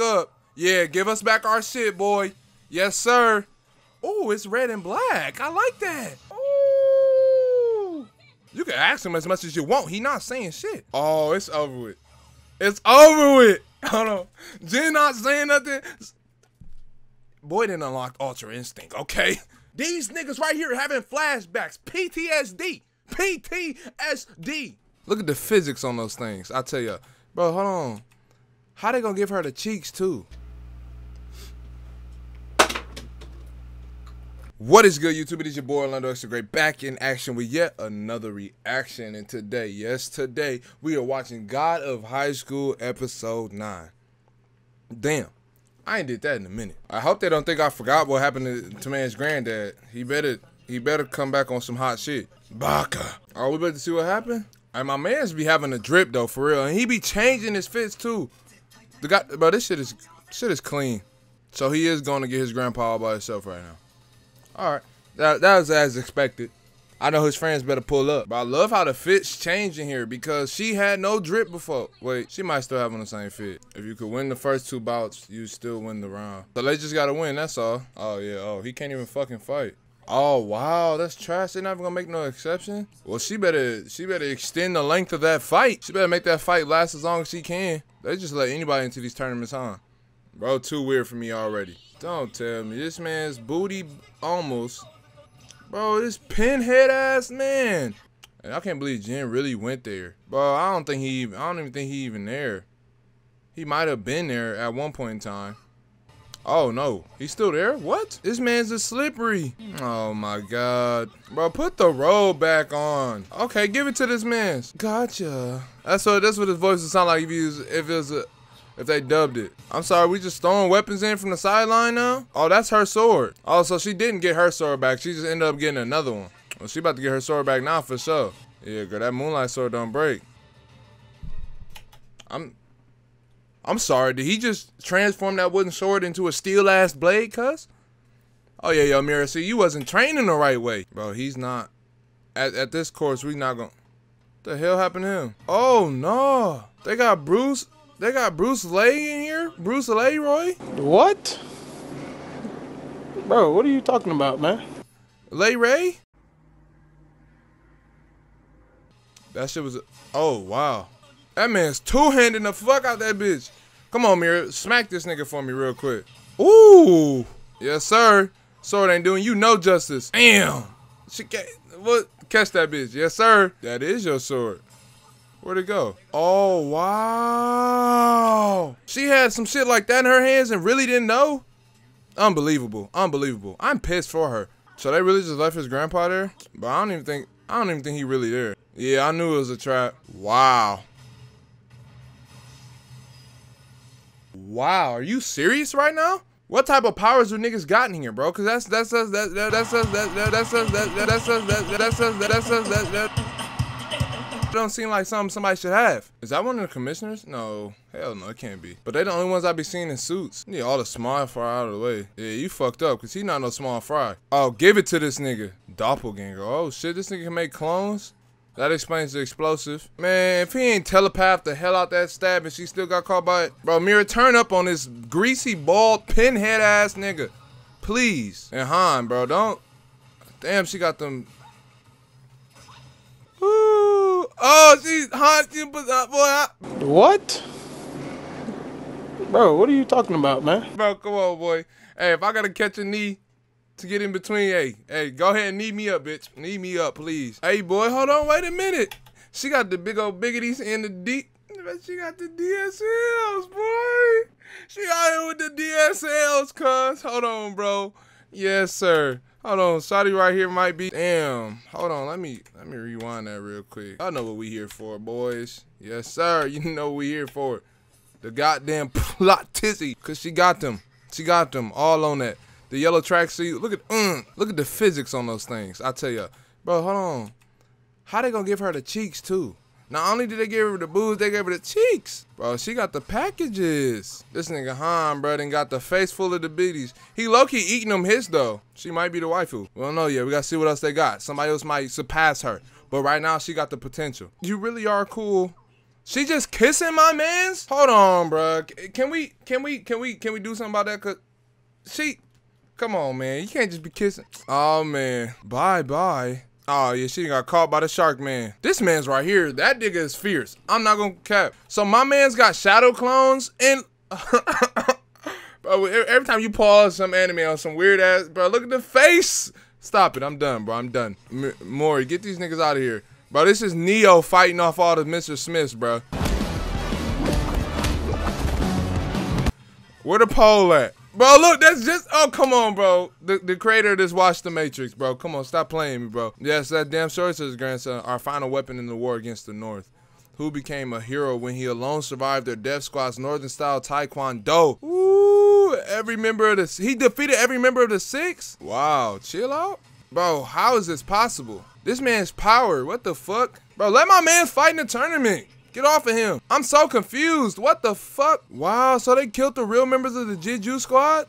up. Yeah, give us back our shit, boy. Yes, sir. Oh, it's red and black. I like that. Ooh. You can ask him as much as you want. He not saying shit. Oh, it's over with. It's over with. Hold on. Jin not saying nothing. Boy didn't unlock Ultra Instinct, okay? These niggas right here having flashbacks. PTSD. PTSD. Look at the physics on those things. I tell you. Bro, hold on. How they gonna give her the cheeks too? What is good, YouTube? It is your boy Earlando Extra Great back in action with yet another reaction. And today, yes, today, we are watching God of High School episode 9. Damn, I ain't did that in a minute. I hope they don't think I forgot what happened to, to man's granddad. He better he better come back on some hot shit. Baka. Are we about to see what happened? And my man's be having a drip though, for real. And he be changing his fits too. The guy, bro, this shit is shit is clean. So he is going to get his grandpa all by himself right now. All right, that that was as expected. I know his friends better pull up. But I love how the fit's changing here because she had no drip before. Wait, she might still have on the same fit. If you could win the first two bouts, you still win the round. So they just gotta win, that's all. Oh yeah, oh, he can't even fucking fight. Oh wow, that's trash. They're not gonna make no exception. Well, she better she better extend the length of that fight. She better make that fight last as long as she can. They just let anybody into these tournaments, huh? Bro, too weird for me already. Don't tell me this man's booty almost. Bro, this pinhead ass man. And I can't believe Jin really went there. Bro, I don't think he even I don't even think he even there. He might have been there at one point in time. Oh no, he's still there? What? This man's a slippery. Oh my god. Bro, put the robe back on. Okay, give it to this man. Gotcha. That's what that's what his voice would sound like if was if it was a if they dubbed it. I'm sorry, we just throwing weapons in from the sideline now? Oh, that's her sword. Oh, so she didn't get her sword back. She just ended up getting another one. Well, she about to get her sword back now for sure. Yeah, girl, that moonlight sword don't break. I'm I'm sorry, did he just transform that wooden sword into a steel ass blade, cuz? Oh yeah, yo, Mira, see, you wasn't training the right way. Bro, he's not. At, at this course, we not gonna. The hell happened to him? Oh no. They got Bruce. They got Bruce Lay in here? Bruce Leroy? What? Bro, what are you talking about, man? Lay Ray? That shit was. Oh, wow. That man's two-handing the fuck out that bitch. Come on, Mira. Smack this nigga for me real quick. Ooh. Yes, sir. Sword ain't doing you no justice. Damn. She can't. What? Catch that bitch. Yes, sir. That is your sword. Where'd it go? Oh, wow. She had some shit like that in her hands and really didn't know? Unbelievable. Unbelievable. I'm pissed for her. So they really just left his grandpa there? But I don't even think I don't even think he really there. Yeah, I knew it was a trap. Wow. Wow, are you serious right now? What type of powers do niggas got in here, bro? Cause that's that's us that that's us that that's us that that's us that that's us that that's us that that's that don't seem like something somebody should have. Is that one of the commissioners? No. Hell no, it can't be. But they the only ones I be seeing in suits. Need all the small fry out of the way. Yeah, you fucked up, cause he not no small fry. Oh, give it to this nigga. Doppelganger. Oh shit, this nigga can make clones? That explains the explosive. Man, if he ain't telepath the hell out that stab and she still got caught by it. Bro, Mira, turn up on this greasy, bald, pinhead ass nigga. Please. And Han, bro, don't. Damn, she got them. Ooh. Oh, she's Han. She boy. What? Bro, what are you talking about, man? Bro, come on, boy. Hey, if I gotta catch a knee, to get in between. Hey, hey, go ahead and knee me up, bitch. Knee me up, please. Hey, boy, hold on, wait a minute. She got the big old biggities and the deep. She got the DSLs, boy. She out here with the DSLs, cuz. Hold on, bro. Yes, sir. Hold on, Saudi right here might be. Damn. Hold on, let me let me rewind that real quick. I know what we here for, boys. Yes, sir. You know we here for. The goddamn plot tizzy, cause she got them. She got them all on that. The yellow tracksuit. Look at mm, look at the physics on those things. I tell you, bro. Hold on. How they gonna give her the cheeks too? Not only did they give her the boobs, they gave her the cheeks. Bro, she got the packages. This nigga Han, bro, and got the face full of the biddies. He low-key eating them his, though. She might be the waifu. We don't know yet. We gotta see what else they got. Somebody else might surpass her. But right now, she got the potential. You really are cool She just kissing my man's? Hold on, bro. Can we can we can we can we do something about that? Cause she come on, man. You can't just be kissing. Oh man. Bye bye. Oh yeah, she got caught by the shark man. This man's right here. That nigga is fierce. I'm not gonna cap. So my man's got shadow clones and bro, every time you pause some anime on some weird ass, bro, look at the face. Stop it. I'm done, bro. I'm done. M Mori, get these niggas out of here. Bro, this is Neo fighting off all the Mr. Smiths, bro. Where the pole at? Bro, look, that's just, oh, come on, bro. The, the creator just watched The Matrix, bro. Come on, stop playing me, bro. Yes, that damn Sorcerer's grandson, our final weapon in the war against the North. Who became a hero when he alone survived their death squad's northern-style taekwondo. Ooh, every member of the, he defeated every member of the six? Wow, chill out. Bro, how is this possible? This man's power. What the fuck? Bro, let my man fight in the tournament. Get off of him. I'm so confused. What the fuck? Wow, so they killed the real members of the Jiju squad?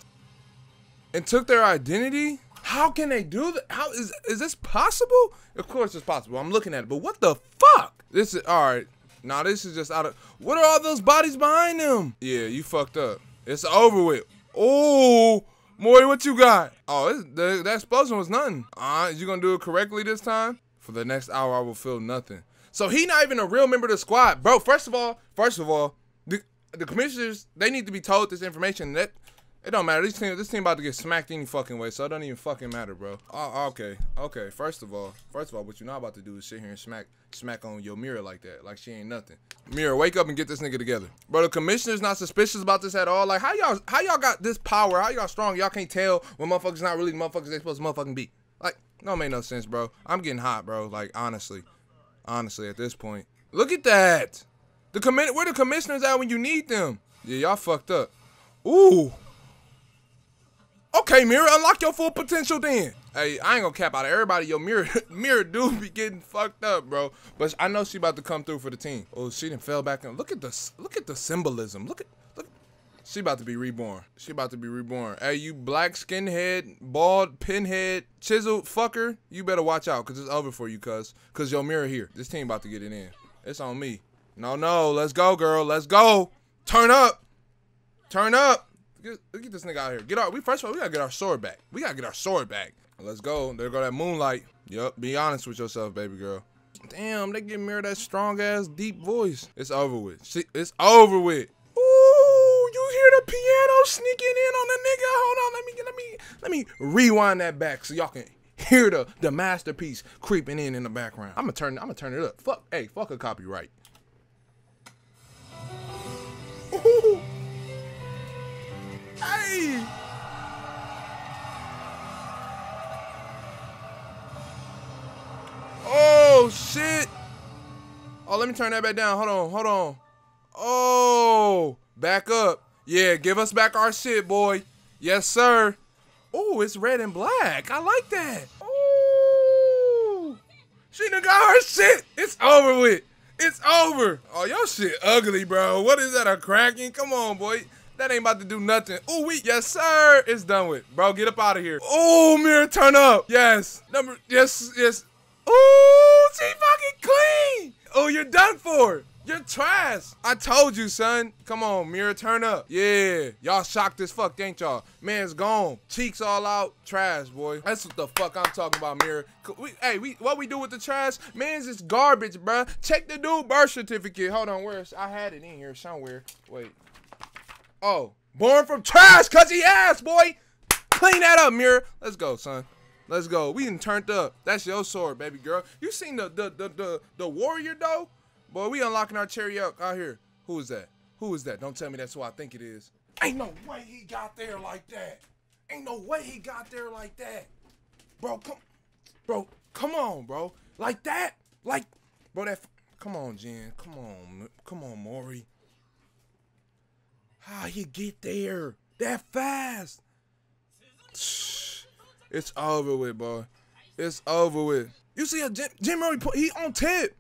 And took their identity? How can they do that? How is is this possible? Of course it's possible. I'm looking at it, but what the fuck? This is all right. Now this is just out of. What are all those bodies behind them? Yeah, you fucked up. It's over with. Oh, Mori, what you got? Oh, the, that explosion was nothing. Right, you gonna do it correctly this time? For the next hour, I will feel nothing. So he not even a real member of the squad, bro. First of all, first of all, the the commissioners they need to be told this information. That it don't matter. This team, this team about to get smacked any fucking way, so it don't even fucking matter, bro. Oh, oh okay, okay. First of all, first of all, what you're not about to do is sit here and smack, smack on your Mira like that, like she ain't nothing. Mira, wake up and get this nigga together, bro. The commissioner's not suspicious about this at all. Like, how y'all, how y'all got this power? How y'all strong? Y'all can't tell when motherfuckers not really motherfuckers they supposed to motherfucking be. Like, don't make no sense, bro. I'm getting hot, bro. Like, honestly, honestly, at this point, look at that. The commit, where the commissioners at when you need them? Yeah, y'all fucked up. Ooh. Okay, Mira, unlock your full potential then. Hey, I ain't gonna cap out of everybody. Yo, Mira, Mira do be getting fucked up, bro. But I know she about to come through for the team. Oh, she didn't fell back in. Look at the look at the symbolism. Look at. She about to be reborn. She about to be reborn. Hey, you black skinhead, bald, pinhead, chiseled fucker. You better watch out, cause it's over for you, cuz. Cause your Mira here. This team about to get it in. It's on me. No, no, let's go, girl. Let's go. Turn up. Turn up. Get, get this nigga out here. Get our. We first of all, we gotta get our sword back. We gotta get our sword back. Let's go. There go that moonlight. Yup. Be honest with yourself, baby girl. Damn, they give Mira that strong ass deep voice. It's over with. See, it's over with. You hear the piano sneaking in on the nigga? Hold on, let me let me let me rewind that back so y'all can hear the the masterpiece creeping in in the background. I'm gonna turn I'm gonna turn it up. Fuck, hey, fuck a copyright. Ooh. Hey! Oh, shit. Oh, let me turn that back down. Hold on, hold on. Oh, back up. Yeah, give us back our shit, boy. Yes, sir. Oh, it's red and black. I like that. Oh, she done got her shit. It's over with. It's over. Oh, your shit ugly, bro. What is that, a Kraken? Come on, boy. That ain't about to do nothing. Ooh, we, yes, sir. It's done with. Bro, get up out of here. Oh, Mira, turn up. Yes. Number, yes, yes. Ooh, she fucking clean. Oh, you're done for. You're trash. I told you, son. Come on, Mira, turn up. Yeah, y'all shocked as fuck, ain't y'all? Man's gone. Cheeks all out. Trash, boy. That's what the fuck I'm talking about, Mira. We, hey, we what we do with the trash? Man's is garbage, bruh. Check the dude birth certificate. Hold on, where's I had it in here somewhere. Wait. Oh, born from trash, cause he ass, boy. Clean that up, Mira. Let's go, son. Let's go. We done turned up. That's your sword, baby girl. You seen the the the the, the warrior though? Boy, we unlocking our cherry out out here. Who is that? Who is that? Don't tell me that's who I think it is. Ain't no way he got there like that. Ain't no way he got there like that. Bro, come Bro, come on, bro. Like that? Like bro that Come on, Jin. Come on. Come on, Mori. How you get there that fast? It's over with, boy. It's over with. You see a Jim, Jin Mori, he on tip.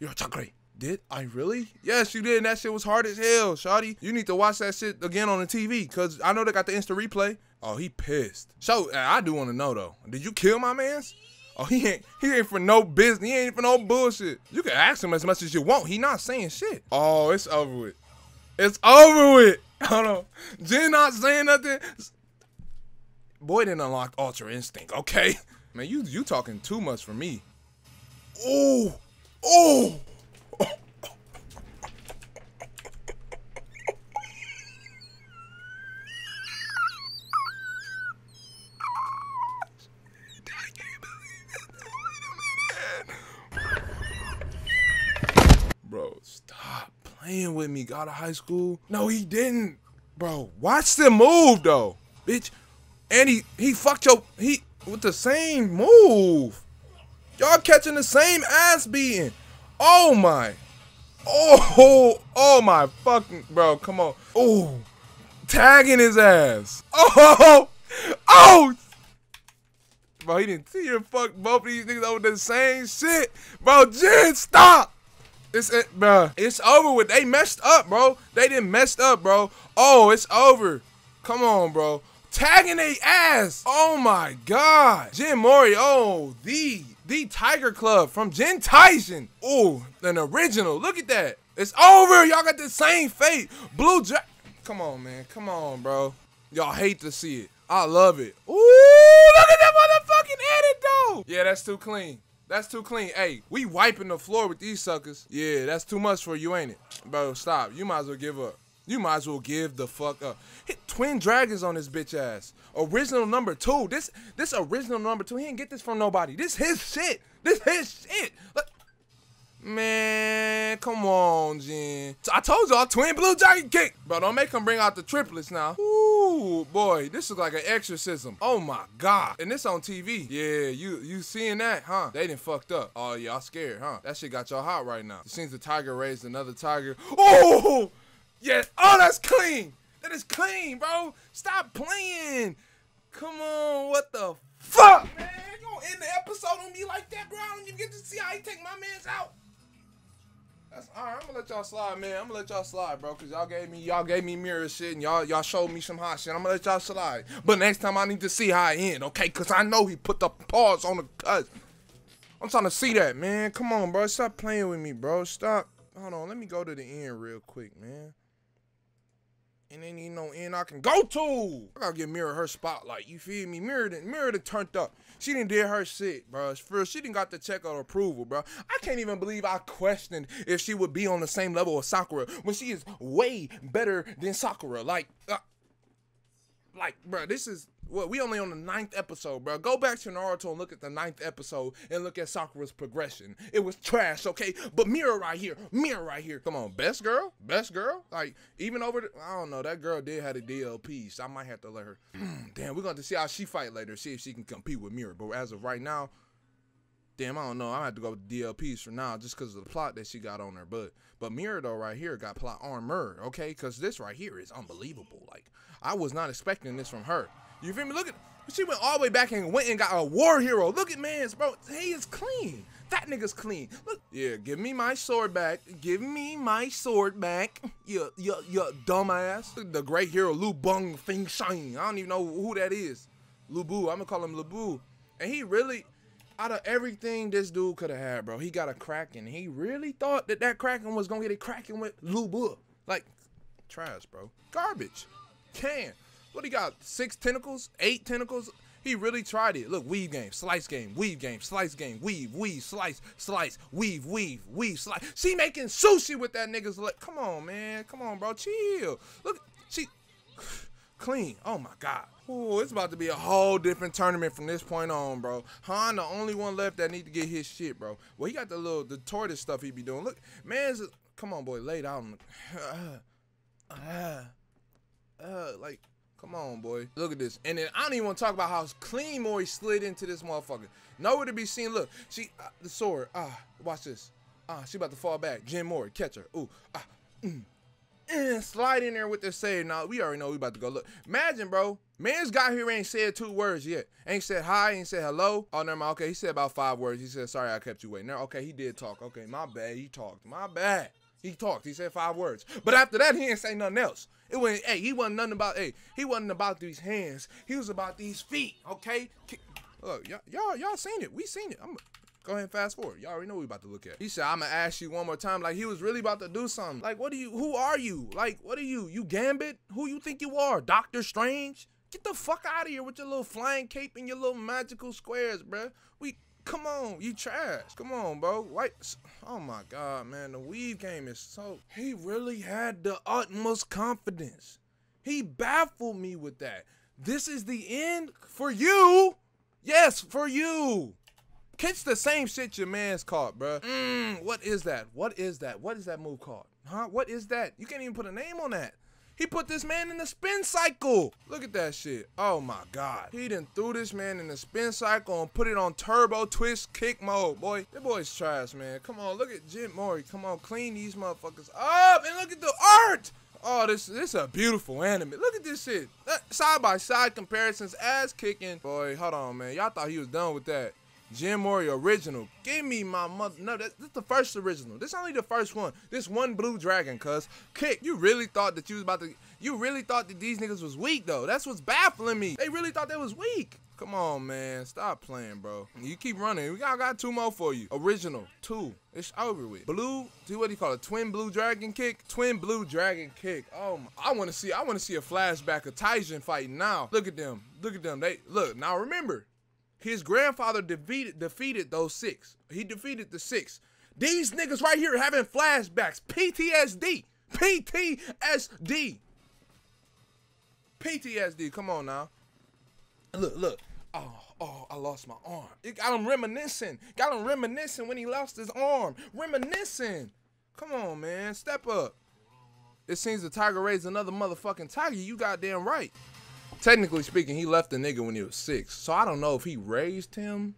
You're a chocolate. Did I really? Yes, you did. And that shit was hard as hell, Shotty. You need to watch that shit again on the TV, cause I know they got the instant replay. Oh, he pissed. So I do want to know though. Did you kill my man's? Oh, he ain't he ain't for no business. He ain't for no bullshit. You can ask him as much as you want. He not saying shit. Oh, it's over with. It's over with. Hold on. Jin not saying nothing. Boy didn't unlock Ultra Instinct, okay? Man, you you talking too much for me. Oh, oh. Bro, stop playing with me. God of High School? No, he didn't. Bro, watch the move though, bitch. And he he fucked your he with the same move. Y'all catching the same ass beating. Oh my. Oh, oh my fucking bro, come on. Oh, tagging his ass. Oh, oh. Bro, he didn't see you fuck both of these niggas over the same shit. Bro, Jin, stop. It's it, bro. It's over with. They messed up, bro. They didn't messed up, bro. Oh, it's over. Come on, bro. Tagging they ass. Oh my God. Jin Mori. Oh, the the Tiger Club from Jen Tyson. Oh, an original. Look at that. It's over. Y'all got the same fate. Blue Jack. Come on, man. Come on, bro. Y'all hate to see it. I love it. Ooh, look at that motherfucking edit, though. Yeah, that's too clean. That's too clean. Hey, we wiping the floor with these suckers. Yeah, that's too much for you, ain't it? Bro, stop. You might as well give up. You might as well give the fuck up. Hit twin dragons on this bitch ass. Original number two. This this original number two. He didn't get this from nobody. This his shit. This his shit. Man, come on, Jin. I told y'all, twin blue dragon kick. Bro, don't make him bring out the triplets now. Ooh, boy, this is like an exorcism. Oh my god. And this on TV. Yeah, you you seeing that, huh? They didn't fucked up. Oh, y'all scared, huh? That shit got y'all hot right now. It seems the tiger raised another tiger. Oh! Yes. Oh, that's clean. That is clean, bro. Stop playing. Come on. What the fuck, man? You gonna end the episode on me like that, bro? I don't even get to see how he take my man's out. That's all right. I'm gonna let y'all slide, man. I'm gonna let y'all slide, bro, cause y'all gave me y'all gave me Mira shit and y'all y'all showed me some hot shit. I'm gonna let y'all slide. But next time I need to see how I end, okay? Cause I know he put the pause on the cut. I'm trying to see that, man. Come on, bro. Stop playing with me, bro. Stop. Hold on. Let me go to the end real quick, man. And then you know end I can go to. I gotta give Mira her spotlight. You feel me? Mira didn't Mira done turned up. She didn't did her shit, bro. First, she didn't got the check of approval, bro. I can't even believe I questioned if she would be on the same level as Sakura when she is way better than Sakura. Like, uh, like, bro, this is what we only on the ninth episode, bro. Go back to Naruto and look at the ninth episode and look at Sakura's progression. It was trash, okay? But Mira right here, Mira right here. Come on, best girl, best girl. Like even over, the, I don't know. That girl did have a DLP, so I might have to let her. Hmm, damn, we're going to see how she fight later. See if she can compete with Mira. But as of right now, damn, I don't know. I have to go with DLPs for now just because of the plot that she got on her. But but Mira though right here got plot armor, okay? Because this right here is unbelievable. Like I was not expecting this from her. You feel me? Look at she went all the way back and went and got a war hero. Look at man's bro. He is clean. That nigga's clean. Look, yeah, give me my sword back. Give me my sword back. You, you, you dumbass. The great hero Lu Bung Fing Shang. I don't even know who that is. Lu Bu. I'm gonna call him Lu Bu. And he really, out of everything this dude could have had, bro, he got a Kraken. He really thought that that Kraken was gonna get a Kraken with Lu Bu. Like, trash, bro. Garbage. Can. What he got? Six tentacles? Eight tentacles? He really tried it. Look, weave game, slice game, weave game, slice game, weave, weave, slice, slice, weave, weave, weave, slice. She making sushi with that nigga's leg. Come on, man. Come on, bro. Chill. Look, she clean. Oh my god. Ooh, it's about to be a whole different tournament from this point on, bro. Han, the only one left that need to get his shit, bro. Well, he got the little the tortoise stuff he be doing. Look, man's come on, boy, laid out. Uh, uh, uh, like Come on, boy. Look at this. And then I don't even want to talk about how clean Mori slid into this motherfucker. Nowhere to be seen. Look, she, uh, the sword. Ah, watch this. Ah, she about to fall back. Jin Mori, catch her. Ooh, ah, mm. And slide in there with the save. Now, we already know we about to go. Look, imagine, bro. Man's got here ain't said two words yet. Ain't said hi, ain't said hello. Oh, never mind. Okay, he said about five words. He said, sorry I kept you waiting. Now, okay, he did talk. Okay, my bad. He talked. My bad. He talked. He said five words. But after that, he didn't say nothing else. It went, hey, he wasn't nothing about, hey, he wasn't about these hands. He was about these feet, okay? Look, y'all, y'all, seen it. We seen it. I'm go ahead and fast forward. Y'all already know what we about to look at. He said, "I'ma ask you one more time." Like he was really about to do something. Like, what are you? Who are you? Like, what are you? You Gambit? Who you think you are? Doctor Strange? Get the fuck out of here with your little flying cape and your little magical squares, bruh. We come on, you trash. Come on, bro. Like, oh my god, man, the weave game is so. He really had the utmost confidence. He baffled me with that. This is the end for you. Yes, for you. Catch the same shit your man's caught, bro. Mm, what is that? What is that? What is that move called? Huh? What is that? You can't even put a name on that. He put this man in the spin cycle. Look at that shit. Oh my God. He done threw this man in the spin cycle and put it on turbo twist kick mode, boy. That boy's trash, man. Come on, look at Jin Mori. Come on, clean these motherfuckers up and look at the art. Oh, this this is a beautiful anime. Look at this shit. Uh, side by side comparisons, ass kicking. Boy, hold on, man. Y'all thought he was done with that. Jin Mori original. Give me my mother. No, that, that's the first original. This only the first one. This one blue dragon, cuz. Kick, you really thought that you was about to. You really thought that these niggas was weak, though. That's what's baffling me. They really thought they was weak. Come on, man. Stop playing, bro. You keep running. We got, got two more for you. Original. Two. It's over with. Blue. See what do you call it? Twin blue dragon kick? Twin blue dragon kick. Oh, my. I want to see. I want to see a flashback of Taejin fighting now. Look at them. Look at them. They look. Now remember, his grandfather defeated defeated those six. He defeated the six. These niggas right here having flashbacks. PTSD. PTSD. PTSD. Come on now. Look, look. Oh, oh, I lost my arm. It got him reminiscing. Got him reminiscing when he lost his arm. Reminiscing. Come on, man. Step up. It seems the tiger raised another motherfucking tiger. You goddamn right technically speaking, he left the nigga when he was six. So I don't know if he raised him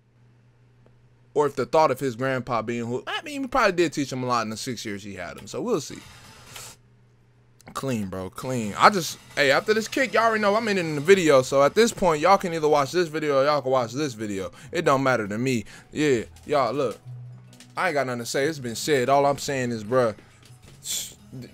or if the thought of his grandpa being who I mean, he probably did teach him a lot in the six years he had him. So we'll see. Clean, bro, clean. I just, hey, after this kick, y'all already know I'm in in the video. So at this point, y'all can either watch this video or y'all can watch this video. It don't matter to me. Yeah, y'all, look. I ain't got nothing to say. It's been said. All I'm saying is, bruh,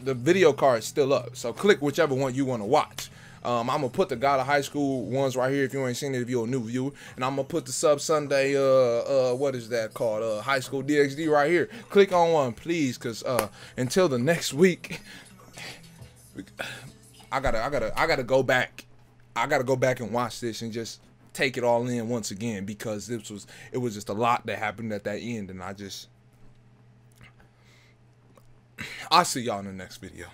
the video card's still up. So click whichever one you want to watch. Um, I'm gonna put the God of High School ones right here if you ain't seen it if you're a new viewer, and I'm gonna put the Sub Sunday uh uh what is that called uh High School DxD right here. Click on one please, cause uh until the next week, I gotta I gotta I gotta go back. I gotta go back and watch this and just take it all in once again because this was it was just a lot that happened at that end, and I just I'll see y'all in the next video.